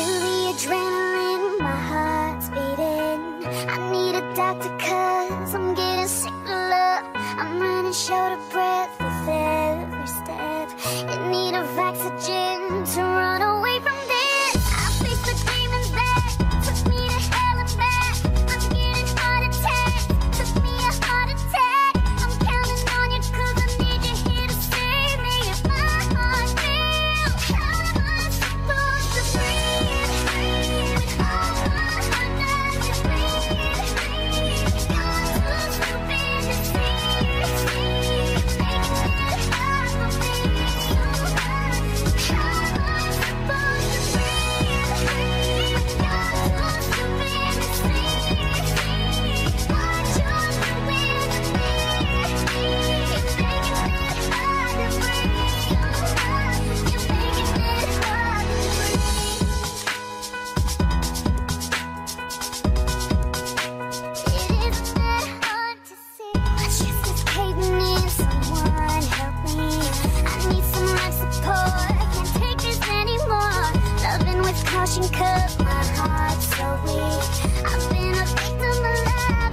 Feel the adrenaline, my heart's beating. I need a doctor cause I'm getting sick of love. I'm running short of breath with passion cut my heart so weak. I've been a victim of love